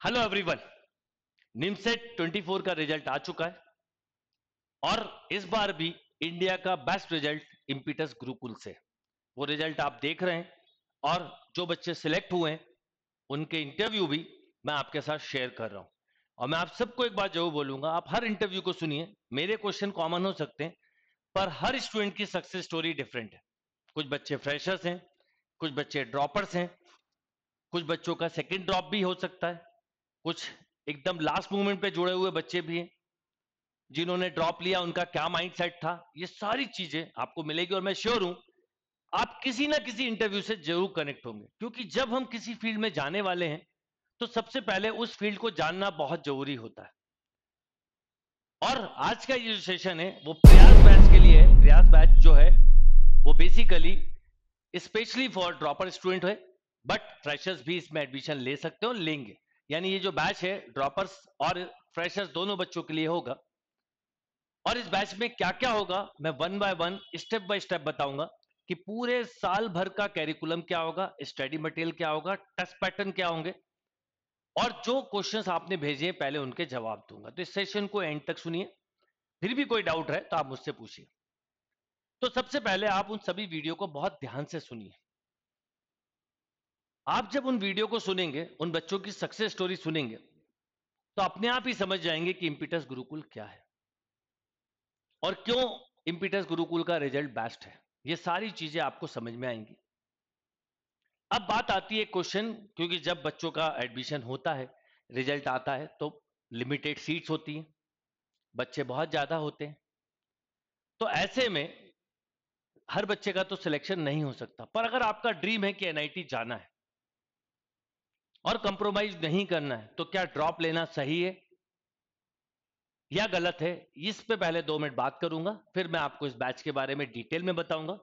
Hello everyone NIMCET 24 का result आ चुका है। और इस बार भी इंडिया का बेस्ट रिज़ल्ट इम्पीटस गुरुकुल से वो रिज़ल्ट आप देख रहे हैं और जो बच्चे सिलेक्ट हुए हैं, उनके इंटरव्यू भी मैं आपके साथ शेयर कर रहा हूँ। और मैं आप सबको एक बात ज़रूर बोलूँगा, आप हर इंटरव्यू को सुनिए। मेरे क्वेश्चन कॉमन हो सकते हैं, पर हर स्टूडेंट की सक्सेस स्टोरी डिफरेंट है। कुछ बच्चे फ्रेशर्स हैं, कुछ बच्चे ड्रॉपर्स हैं, कुछ बच्चों का सेकेंड ड्रॉप भी हो सकता है। कुछ एकदम लास्ट मोमेंट पे जुड़े हुए बच्चे भी हैं, जिन्होंने ड्रॉप लिया, उनका क्या माइंडसेट था, ये सारी चीज़ें आपको मिलेगी और मैं श्योर हूँ, आप किसी ना किसी इंटरव्यू से ज़रूर कनेक्ट होंगे। क्योंकि जब हम किसी फ़ील्ड में जाने वाले हैं तो सबसे पहले उस फ़ील्ड को जानना बहुत ज़रूरी होता है। और आज का ये जो सेशन है, वो प्रयास बैच के लिए है, प्रयास बैच जो है, वो basically specially for dropper student है बट फ्रेशर्स भी इसमें एडमिशन ले सकते हो लेंगे। यानी ये जो बैच है, ड्रॉपर्स और फ्रेशर्स दोनों बच्चों के लिए होगा। और इस बैच में क्या क्या होगा, मैं one by one, step by step बताऊँगा कि पूरे साल भर का कैरिकुलम क्या होगा स्टडी मटेरियल क्या होगा टेस्ट पैटर्न क्या होंगे, और जो क्वेश्चंस आपने भेजे हैं, पहले उनके जवाब दूँगा। तो इस सेशन को एंड तक सुनिए। फिर भी कोई डाउट है तो आप मुझसे पूछिए। तो सबसे पहले आप उन सभी वीडियो को बहुत ध्यान से सुनिए। आप जब उन वीडियो को सुनेंगे, उन बच्चों की सक्सेस स्टोरी सुनेंगे तो अपने आप ही समझ जाएँगे कि इंपिटस गुरुकुल क्या है। और क्यों इंपिटस गुरुकुल का रिज़ल्ट बेस्ट है? ये सारी चीज़ें आपको समझ में आएँगी। अब बात आती है क्वेश्चन क्योंकि जब बच्चों का एडमिशन होता है रिज़ल्ट आता है तो लिमिटेड सीट्स होती हैं। बच्चे बहुत ज़्यादा होते हैं। तो ऐसे में हर बच्चे का तो सिलेक्शन नहीं हो सकता। पर अगर आपका ड्रीम है कि एनआईटी जाना है और कंप्रोमाइज नहीं करना है तो क्या ड्रॉप लेना सही है? या गलत है? इस पे पहले दो मिनट बात करूँगा, फिर मैं आपको इस बैच के बारे में डिटेल में बताऊँगा।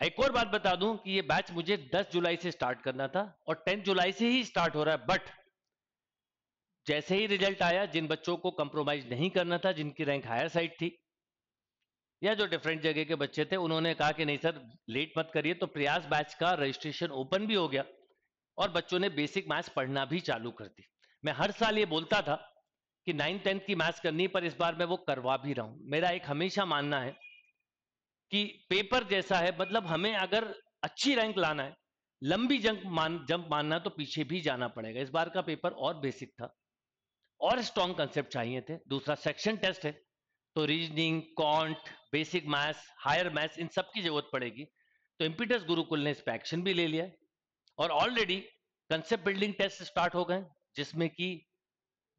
एक और बात बता दूँ कि ये बैच मुझे 10 जुलाई से स्टार्ट करना था और 10 जुलाई से ही स्टार्ट हो रहा है बट जैसे ही रिज़ल्ट आया, जिन बच्चों को कंप्रोमाइज नहीं करना था, जिनकी रैंक हायर साइड थी, या जो डिफरेंट जगह के बच्चे थे, उन्होंने कहा कि नहीं सर लेट मत करिए तो प्रयास बैच का रजिस्ट्रेशन ओपन भी हो गया। और बच्चों ने बेसिक मैथ्स पढ़ना भी चालू कर दी। मैं हर साल ये बोलता था कि नाइन टेंथ की मैथ्स करनी पर इस बार मैं वो करवा भी रहा हूँ। मेरा एक हमेशा मानना है कि पेपर जैसा है मतलब हमें अगर अच्छी रैंक लाना है, लंबी जंप मान जंप मानना तो पीछे भी जाना पड़ेगा। इस बार का पेपर और बेसिक था। और स्ट्रॉन्ग कंसेप्ट चाहिए थे। दूसरा सेक्शन टेस्ट है तो reasoning quant basic maths higher maths इन सब की ज़रूरत पड़ेगी। तो इम्पीटस गुरुकुल ने इस पर एक्शन भी ले लिया और already concept building test start हो गए, जिसमें कि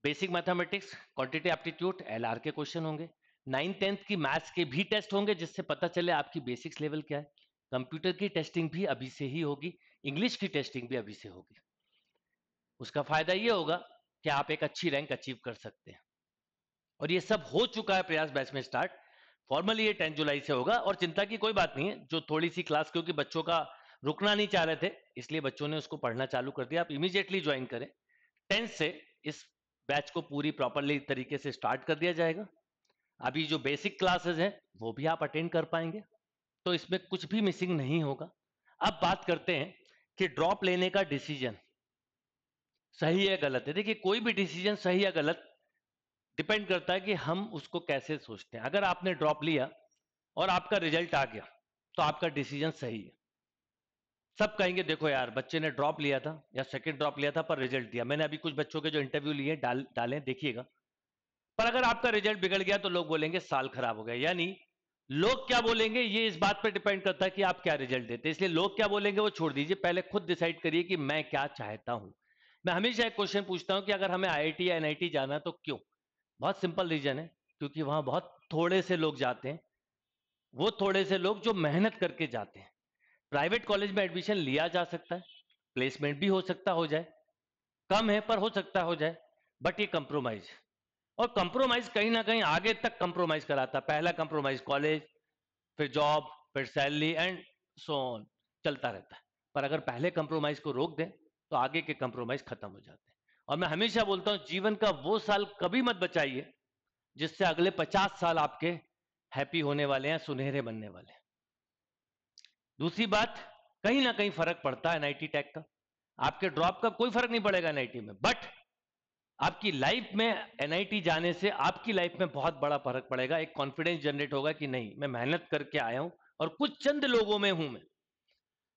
basic mathematics quantity aptitude LR के क्वेश्चन होंगे। नाइन टेंथ की मैथ्स के भी टेस्ट होंगे, जिससे पता चले आपकी बेसिक्स लेवल क्या है। कंप्यूटर की टेस्टिंग भी अभी से ही होगी इंग्लिश की टेस्टिंग भी अभी से होगी। उसका फ़ायदा ये होगा कि आप एक अच्छी रैंक अचीव कर सकते हैं। और ये सब हो चुका है प्रयास बैच में स्टार्ट फॉर्मली ये टेंथ जुलाई से होगा, और चिंता की कोई बात नहीं है, जो थोड़ी सी क्लास क्योंकि बच्चों का रुकना नहीं चाह रहे थे, इसलिए बच्चों ने उसको पढ़ना चालू कर दिया। आप इमीडिएटली ज्वाइन करें। टेंथ से इस बैच को पूरी प्रॉपरली तरीके से स्टार्ट कर दिया जाएगा। अभी जो बेसिक क्लासेस हैं, वो भी आप अटेंड कर पाएँगे। तो इसमें कुछ भी मिसिंग नहीं होगा। अब बात करते हैं कि ड्रॉप लेने का डिसीज़न सही या गलत है। देखिए, कोई भी डिसीज़न सही या गलत डिपेंड करता है कि हम उसको कैसे सोचते हैं। अगर आपने ड्रॉप लिया और आपका रिज़ल्ट आ गया तो आपका डिसीज़न सही है। सब कहेंगे, देखो यार, बच्चे ने ड्रॉप लिया था या सेकंड ड्रॉप लिया था, पर रिज़ल्ट दिया। मैंने अभी कुछ बच्चों के जो इंटरव्यू लिए डाल, डालें, देखिएगा। पर अगर आपका रिज़ल्ट बिगड़ गया तो लोग बोलेंगे, साल खराब हो गया। यानी लोग क्या बोलेंगे, ये इस बात पर डिपेंड करता है कि आप क्या रिज़ल्ट देते इसलिए लोग क्या बोलेंगे, वो छोड़ दीजिए। पहले खुद डिसाइड करिए कि मैं क्या चाहता हूँ। मैं हमेशा एक क्वेश्चन पूछता हूँ कि अगर हमें आईआईटी या एनआईटी जाना तो क्यों? बहुत सिंपल रीजन है, क्योंकि वहाँ बहुत थोड़े से लोग जाते हैं। वो थोड़े से लोग जो मेहनत करके जाते हैं। प्राइवेट कॉलेज में एडमिशन लिया जा सकता है, प्लेसमेंट भी हो सकता हो जाए, कम है पर हो सकता हो जाए, बट ये कंप्रोमाइज और कंप्रोमाइज कहीं ना कहीं आगे तक कंप्रोमाइज कराता, पहला कंप्रोमाइज कॉलेज फिर जॉब फिर सैलरी एंड सो ऑन चलता रहता है। पर अगर पहले कंप्रोमाइज को रोक दें तो आगे के कंप्रोमाइज खत्म हो जाते हैं। और मैं हमेशा बोलता हूँ, जीवन का वो साल कभी मत बचाइए, जिससे अगले पचास साल आपके हैप्पी होने वाले हैं, सुनहरे बनने वाले हैं। दूसरी बात, कहीं ना कहीं फ़र्क पड़ता है एनआईटी टैक का। आपके ड्रॉप का कोई फ़र्क नहीं पड़ेगा एनआईटी में। बट आपकी लाइफ में एनआईटी जाने से आपकी लाइफ में बहुत बड़ा फ़र्क पड़ेगा। एक कॉन्फिडेंस जनरेट होगा कि नहीं, मैं मेहनत करके आया हूँ और कुछ चंद लोगों में हूँ मैं।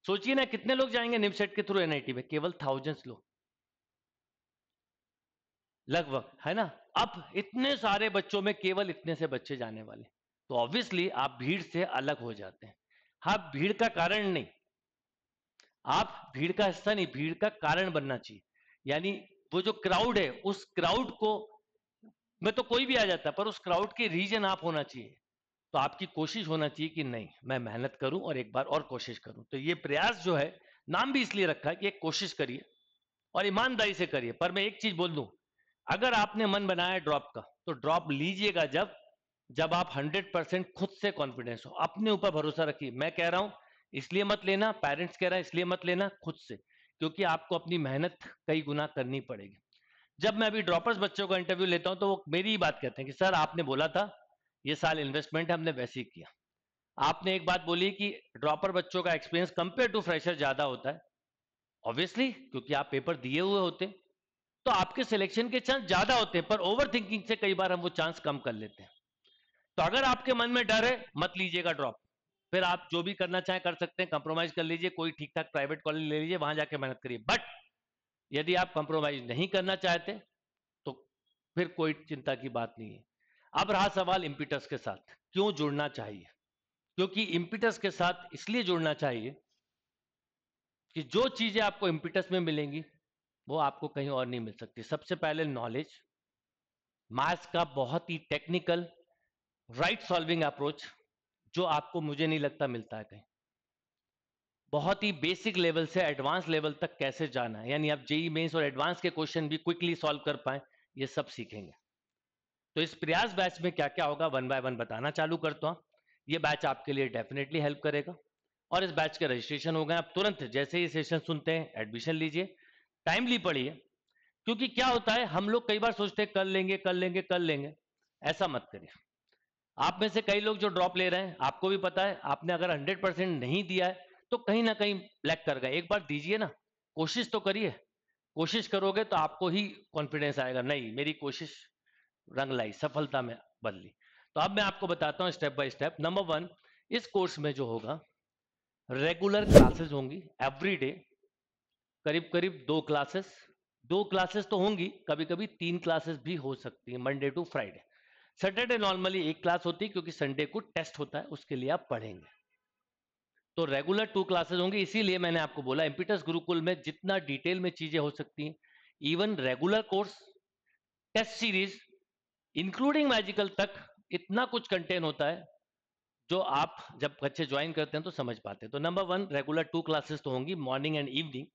सोचिए ना, कितने लोग जाएँगे निमसेट के थ्रू एनआईटी में? केवल थाउजेंड्स लोग। लगभग, है ना? अब इतने सारे बच्चों में केवल इतने से बच्चे जाने वाले। तो ऑब्वियसली आप भीड़ से अलग हो जाते हैं। हाँ भीड़ का कारण नहीं। आप भीड़ का हिस्सा नहीं, भीड़ का कारण बनना चाहिए। यानी वो जो क्राउड है, उस क्राउड को, में तो कोई भी आ जाता, पर उस क्राउड के रीजन आप होना चाहिए। तो आपकी कोशिश होना चाहिए कि नहीं, मैं मेहनत करूँ और एक बार और कोशिश करूँ। तो ये प्रयास जो है, नाम भी इसलिए रखा है कि एक कोशिश करिए और ईमानदारी से करिए। पर मैं एक चीज़ बोल दूँ, अगर आपने मन बनाया ड्रॉप का तो ड्रॉप लीजिएगा जब जब आप 100 परसेंट खुद से कॉन्फिडेंस हो, अपने ऊपर भरोसा रखिए। मैं कह रहा हूँ, इसलिए मत लेना पेरेंट्स कह रहा है, इसलिए मत लेना खुद से, क्योंकि आपको अपनी मेहनत कई गुना करनी पड़ेगी। जब मैं अभी ड्रॉपर्स बच्चों का इंटरव्यू लेता हूँ तो वो मेरी ही बात कहते हैं कि, सर, आपने बोला था, ये साल इन्वेस्टमेंट हमने वैसे ही किया। आपने एक बात बोली कि ड्रॉपर बच्चों का एक्सपीरियंस कंपेयर टू फ्रेशर ज़्यादा होता है। ऑब्वियसली क्योंकि आप पेपर दिए हुए होते तो आपके सिलेक्शन के चांस ज़्यादा होते हैं, पर ओवर थिंकिंग से कई बार हम वो चांस कम कर लेते हैं। तो अगर आपके मन में डर है, मत लीजिएगा ड्रॉप फिर आप जो भी करना चाहें कर सकते हैं कंप्रोमाइज कर लीजिए, कोई ठीक ठाक प्राइवेट कॉलेज ले लीजिए, वहाँ जाके मेहनत करिए. बट यदि आप कंप्रोमाइज नहीं करना चाहते तो फिर कोई चिंता की बात नहीं है. अब रहा सवाल इम्पिटस के साथ. क्यों जुड़ना चाहिए? क्योंकि इम्पिटस के साथ इसलिए जुड़ना चाहिए कि जो चीज़ें आपको इम्पिटस में मिलेंगी, वो आपको कहीं और नहीं मिल सकती. सबसे पहले नॉलेज मैथ्स का बहुत ही टेक्निकल राइट सॉल्विंग अप्रोच जो आपको मुझे नहीं लगता मिलता है कहीं। बहुत ही बेसिक लेवल से एडवांस लेवल तक कैसे जाना है? यानी आप जेई मेन्स और एडवांस के क्वेश्चन भी क्विकली सॉल्व कर पाए, ये सब सीखेंगे। तो इस प्रयास बैच में क्या क्या होगा? वन बाय वन बताना चालू करता हूँ। ये बैच आपके लिए डेफिनेटली हेल्प करेगा। और इस बैच के रजिस्ट्रेशन हो गए। आप तुरंत जैसे ही सेशन सुनते हैं एडमिशन लीजिए। टाइमली पढ़िए। क्योंकि क्या होता है? हम लोग कई बार सोचते हैं, कर लेंगे कर लेंगे कर लेंगे। ऐसा मत करिए। आप में से कई लोग जो ड्रॉप ले रहे हैं, आपको भी पता है, आपने अगर 100 परसेंट नहीं दिया है तो कहीं ना कहीं ब्लैक कर गए। एक बार दीजिए ना, कोशिश तो करिए। कोशिश करोगे तो आपको ही कॉन्फिडेंस आएगा, नहीं, मेरी कोशिश रंग लाई, सफलता में बदली। तो अब मैं आपको बताता हूँ step by step number one इस कोर्स में जो होगा रेगुलर क्लासेस होंगी एवरी डे करीब करीब दो क्लासेस दो क्लासेस तो होंगी, कभी कभी तीन क्लासेस भी हो सकती है Monday to Friday Saturday normally एक क्लास होती है, क्योंकि संडे को टेस्ट होता है, उसके लिए आप पढ़ेंगे। तो रेगुलर टू क्लासेस होंगे, इसीलिए मैंने आपको बोला इम्पिटस गुरुकुल में जितना डिटेल में चीज़ें हो सकती हैं even regular course test series including magical तक, इतना कुछ कंटेन होता है, जो आप जब बच्चे ज्वाइन करते हैं तो समझ पाते हैं। तो number one regular two classes तो होंगी मॉर्निंग एंड इवनिंग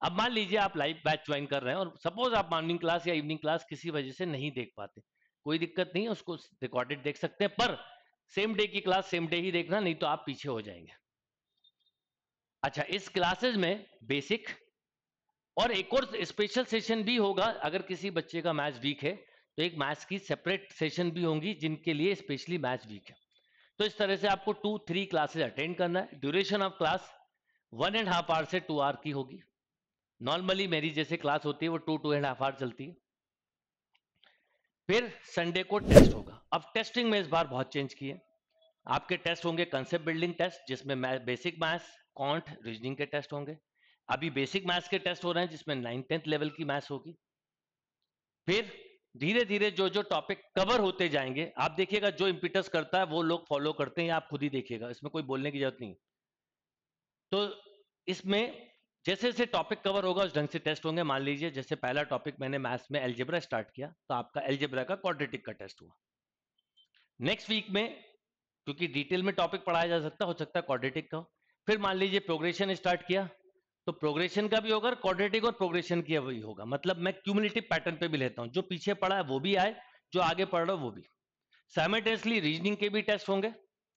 अब मान लीजिए आप लाइव बैच ज्वाइन कर रहे हैं, और सपोज़ आप मॉर्निंग क्लास या इवनिंग क्लास किसी वजह से नहीं देख पाते कोई दिक्कत नहीं है, उसको रिकॉर्डेड देख सकते हैं, पर सेम डे की क्लास सेम डे ही देखना, नहीं तो आप पीछे हो जाएँगे। अच्छा इस क्लासेस में बेसिक और एक और स्पेशल सेशन भी होगा, अगर किसी बच्चे का मैथ्स वीक है तो एक मैथ्स की सेपरेट सेशन भी होंगी, जिनके लिए स्पेशली मैथ्स वीक है। तो इस तरह से आपको टू थ्री क्लासेस अटेंड करना है। Duration of class one and half hour से टू आवर की होगी। नॉर्मली मेरी जैसे क्लास होती है, वो two two and half hour चलती है। फिर संडे को टेस्ट होगा। अब टेस्टिंग में इस बार बहुत चेंज किए आपके टेस्ट होंगे कंसेप्ट बिल्डिंग टेस्ट जिसमें बेसिक मैथ्स कॉन्ट रीजनिंग के टेस्ट होंगे। अभी बेसिक मैथ्स के टेस्ट हो रहे हैं, जिसमें नाइन टेंथ लेवल की मैथ्स होगी। फिर धीरे धीरे जो जो टॉपिक कवर होते जाएँगे, आप देखिएगा जो इम्पिटस करता है, वो लोग फॉलो करते हैं, आप खुद ही देखिएगा। इसमें कोई बोलने की ज़रूरत नहीं तो इसमें जैसे जैसे टॉपिक कवर होगा, उस ढंग से टेस्ट होंगे। मान लीजिए, जैसे पहला टॉपिक मैंने मैथ्स में एल्जेब्रा स्टार्ट किया तो आपका एल्जेब्रा का क्वाड्रेटिक का टेस्ट हुआ। नेक्स्ट वीक में, क्योंकि डिटेल में टॉपिक पढ़ाया जा सकता, हो सकता है क्वाड्रेटिक का फिर मान लीजिए प्रोग्रेशन स्टार्ट किया तो प्रोग्रेशन का भी होगा क्वाड्रेटिक और प्रोग्रेशन की भी होगा। मतलब मैं क्यूमुलेटिव पैटर्न पे भी लेता हूँ। जो पीछे पढ़ा है, वो भी आए, जो आगे पढ़ रहा है, वो भी। साइमल्टेनियसली रीजनिंग के भी टेस्ट होंगे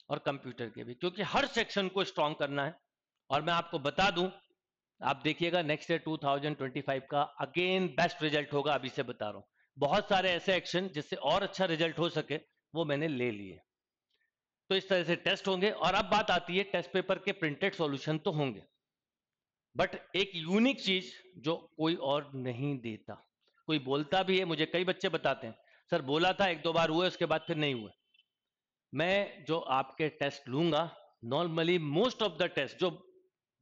और कंप्यूटर के भी, क्योंकि हर सेक्शन को स्ट्रॉन्ग करना है। और मैं आपको बता दूँ आप देखिएगा नेक्स्ट ईयर 2025 का अगेन बेस्ट रिज़ल्ट होगा, अभी से बता रहा हूँ। बहुत सारे ऐसे एक्शन जिससे और अच्छा रिज़ल्ट हो सके, वो मैंने ले लिए। तो इस तरह से टेस्ट होंगे और अब बात आती है टेस्ट पेपर के प्रिंटेड सॉल्यूशन तो होंगे। बट एक यूनिक चीज़ जो कोई और नहीं देता। कोई बोलता भी है, मुझे कई बच्चे बताते हैं, सर, बोला था एक दो बार, हुए, उसके बाद फिर नहीं हुए। मैं जो आपके टेस्ट लूँगा normally most of the test जो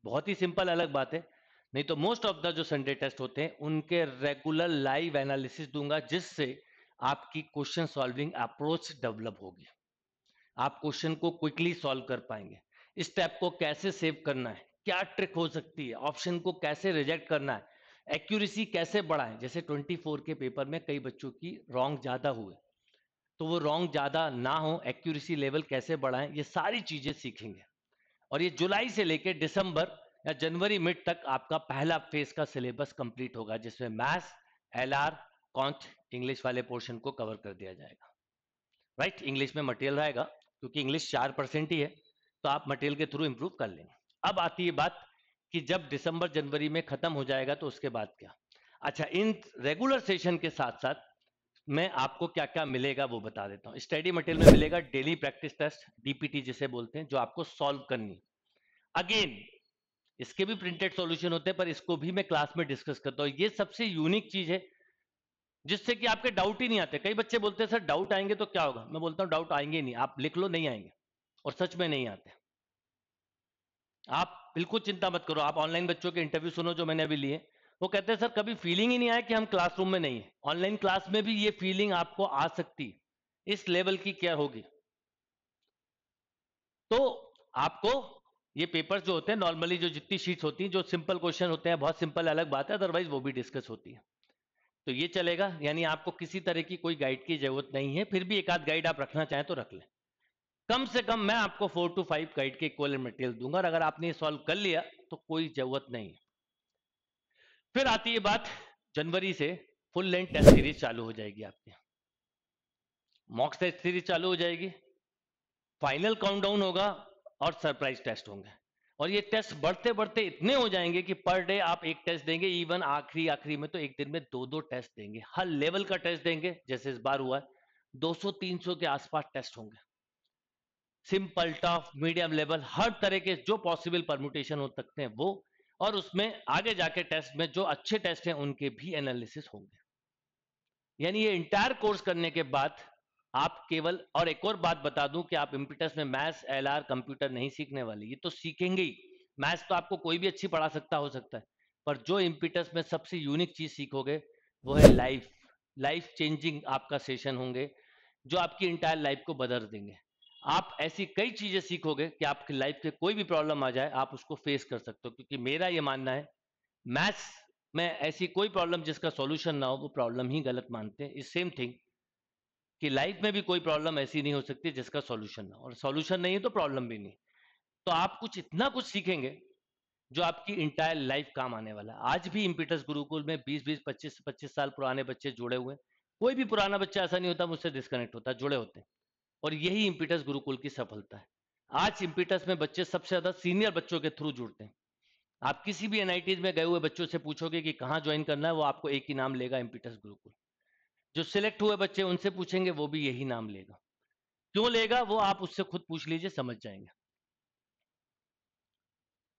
बहुत ही सिंपल अलग बात है। नहीं तो मोस्ट ऑफ़ द जो संडे टेस्ट होते हैं, उनके रेगुलर लाइव एनालिसिस दूँगा, जिससे आपकी क्वेश्चन सॉल्विंग अप्रोच डेवलप होगी। आप क्वेश्चन को क्विकली सॉल्व कर पाएँगे। स्टेप को कैसे सेव करना है? क्या ट्रिक हो सकती है? ऑप्शन को कैसे रिजेक्ट करना है? एक्यूरेसी कैसे बढ़ाएँ? जैसे 24 के पेपर में कई बच्चों की रॉन्ग ज़्यादा हुए। तो वो रॉन्ग ज़्यादा ना हो एक्यूरेसी लेवल कैसे बढ़ाएँ? ये सारी चीज़ें सीखेंगे। और ये जुलाई से लेकर दिसंबर या जनवरी मिड तक आपका पहला फ़ेज़ का सिलेबस कंप्लीट होगा, जिसमें मैथ्स एल आर इंग्लिश वाले पोर्शन को कवर कर दिया जाएगा। Right right? इंग्लिश में मटेरियल रहेगा, क्योंकि इंग्लिश चार परसेंट ही है तो आप मटेरियल के थ्रू इंप्रूव कर लेंगे। अब आती है बात कि जब दिसंबर, जनवरी में खत्म हो जाएगा तो उसके बाद क्या? अच्छा इन रेगुलर सेशन के साथ साथ मैं आपको क्या क्या मिलेगा वो बता देता हूँ। स्टडी मटेरियल में मिलेगा डेली प्रैक्टिस टेस्ट डीपीटी जिसे बोलते हैं, जो आपको सॉल्व करनी अगेन, इसके भी प्रिंटेड सॉल्यूशन होते हैं, पर इसको भी मैं क्लास में डिस्कस करता हूँ। ये सबसे यूनिक चीज़ है, जिससे कि आपके डाउट ही नहीं आते। कई बच्चे बोलते हैं, सर, डाउट आएँगे तो क्या होगा? मैं बोलता हूँ, डाउट आएँगे नहीं, आप लिख लो, नहीं आएँगे और सच में नहीं आते। आप बिल्कुल चिंता मत करो, आप ऑनलाइन बच्चों के इंटरव्यू सुनो जो मैंने अभी लिए। वो कहते हैं, सर, कभी फीलिंग ही नहीं आया कि हम क्लासरूम में नहीं है। ऑनलाइन क्लास में भी ये फीलिंग आपको आ सकती इस लेवल की क्या होगी? तो आपको ये पेपर्स जो होते हैं नॉर्मली जो जितनी शीट्स होती हैं, जो सिंपल क्वेश्चन होते हैं, बहुत सिंपल अलग बात है अदरवाइज़ वो भी डिस्कस होती है। तो ये चलेगा, यानी आपको किसी तरह की कोई गाइड की ज़रूरत नहीं है, फिर भी एक आध गाइड आप रखना चाहें तो रख लें। कम से कम मैं आपको फोर टू फाइव गाइड के इक्वल मटेरियल दूँगा, और अगर आपने ये सॉल्व कर लिया तो कोई ज़रूरत नहीं है। फिर आती है बात जनवरी से फुल लेंथ टेस्ट सीरीज़ चालू हो जाएगी आपकी मॉक्स टेस्ट सीरीज़ चालू हो जाएगी। फाइनल काउंटडाउन होगा और सरप्राइज़ टेस्ट होंगे। और ये टेस्ट बढ़ते बढ़ते इतने हो जाएँगे कि पर डे आप एक टेस्ट देंगे इवन आखिरी आखिरी में तो एक दिन में दो दो टेस्ट देंगे। हर लेवल का टेस्ट देंगे, जैसे इस बार हुआ है 200-300 के आसपास टेस्ट होंगे। सिंपल टफ मीडियम लेवल हर तरह के जो पॉसिबल परमुटेशन हो सकते हैं, वो और उसमें आगे जाके टेस्ट में जो अच्छे टेस्ट हैं, उनके भी एनालिसिस होंगे। यानी ये इंटायर कोर्स करने के बाद आप केवल, और एक और बात बता दूँ कि आप इम्पिटस में मैथ्स एलआर कंप्यूटर नहीं सीखने वाले, ये तो सीखेंगे ही। मैथ्स तो आपको कोई भी अच्छी पढ़ा सकता, हो सकता है। पर जो इम्पिटस में सबसे यूनिक चीज़ सीखोगे, वो है लाइफ लाइफ चेंजिंग आपका सेशन होंगे, जो आपकी इंटायर लाइफ को बदल देंगे। आप ऐसी कई चीज़ें सीखोगे कि आपकी लाइफ के कोई भी प्रॉब्लम आ जाए, आप उसको फेस कर सकते हो। क्योंकि मेरा ये मानना है मैथ्स में ऐसी कोई प्रॉब्लम जिसका सॉल्यूशन ना हो, वो प्रॉब्लम ही गलत मानते हैं। इस सेम थिंग कि लाइफ में भी कोई प्रॉब्लम ऐसी नहीं हो सकती जिसका सॉल्यूशन ना हो। और सॉल्यूशन नहीं है तो प्रॉब्लम भी नहीं। तो आप कुछ इतना कुछ सीखेंगे जो आपकी इंटायर लाइफ काम आने वाला है। आज भी इम्पिटस गुरुकुल में 20 20 25 25 साल पुराने बच्चे जुड़े हुए कोई भी पुराना बच्चा ऐसा नहीं होता, मुझसे डिस्कनेक्ट होता, जुड़े होते हैं। और यही इम्पिटस गुरुकुल की सफलता है। आज इम्पिटस में बच्चे सबसे ज़्यादा सीनियर बच्चों के थ्रू जुड़ते हैं। आप किसी भी एनआईटीज में गए हुए बच्चों से पूछोगे कि कहाँ ज्वाइन करना है, वो आपको एक ही नाम लेगा इम्पिटस गुरुकुल। जो सिलेक्ट हुए बच्चे उनसे पूछेंगे, वो भी यही नाम लेगा। क्यों लेगा, वो आप उससे खुद पूछ लीजिए, समझ जाएँगे।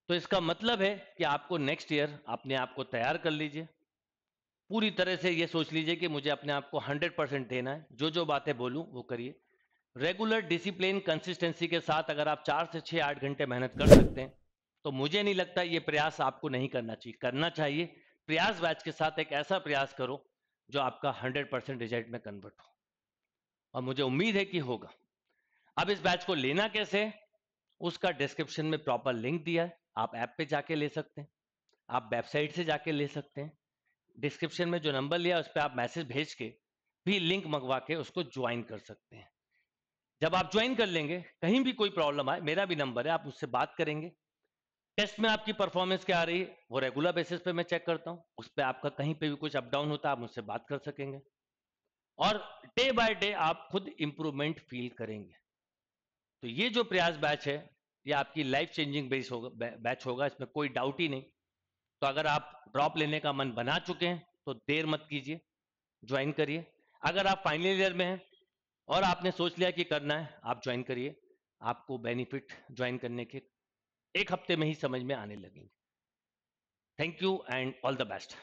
तो इसका मतलब है कि आपको नेक्स्ट ईयर अपने आप को तैयार कर लीजिए। पूरी तरह से ये सोच लीजिए कि मुझे अपने आप को 100 परसेंट देना है। जो जो बातें बोलूँ, वो करिए। रेगुलर डिसिप्लिन कंसिस्टेंसी के साथ अगर आप चार से छह, आठ घंटे मेहनत कर सकते हैं तो मुझे नहीं लगता ये प्रयास आपको नहीं करना चाहिए। करना चाहिए। प्रयास बैच के साथ एक ऐसा प्रयास करो, जो आपका 100 परसेंट रिज़ल्ट में कन्वर्ट हो। और मुझे उम्मीद है कि होगा। अब इस बैच को लेना कैसे उसका डिस्क्रिप्शन में प्रॉपर लिंक दिया है। आप ऐप पे जाके ले सकते हैं। आप वेबसाइट से जाके ले सकते हैं। डिस्क्रिप्शन में जो नंबर लिया, उस पर आप मैसेज भेज के भी लिंक मंगवा के उसको ज्वाइन कर सकते हैं। जब आप ज्वाइन कर लेंगे, कहीं भी कोई प्रॉब्लम आए, मेरा भी नंबर है, आप उससे बात करेंगे। टेस्ट में आपकी परफॉर्मेंस क्या आ रही है, वो रेगुलर बेसिस पे मैं चेक करता हूँ, उस पर आपका कहीं पे भी कुछ अप डाउन होता है, आप मुझसे बात कर सकेंगे। और डे बाय डे आप खुद इंप्रूवमेंट फील करेंगे। तो ये जो प्रयास बैच है, ये आपकी लाइफ चेंजिंग बेस होगा बैच होगा, इसमें कोई डाउट ही नहीं। तो अगर आप ड्रॉप लेने का मन बना चुके हैं तो देर मत कीजिए ज्वाइन करिए। अगर आप फाइनल ईयर में हैं और आपने सोच लिया कि करना है, आप ज्वाइन करिए। आपको बेनिफिट ज्वाइन करने के एक हफ़्ते में ही समझ में आने लगेंगे। Thank you and all the best